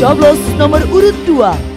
Coblos nomor urut 2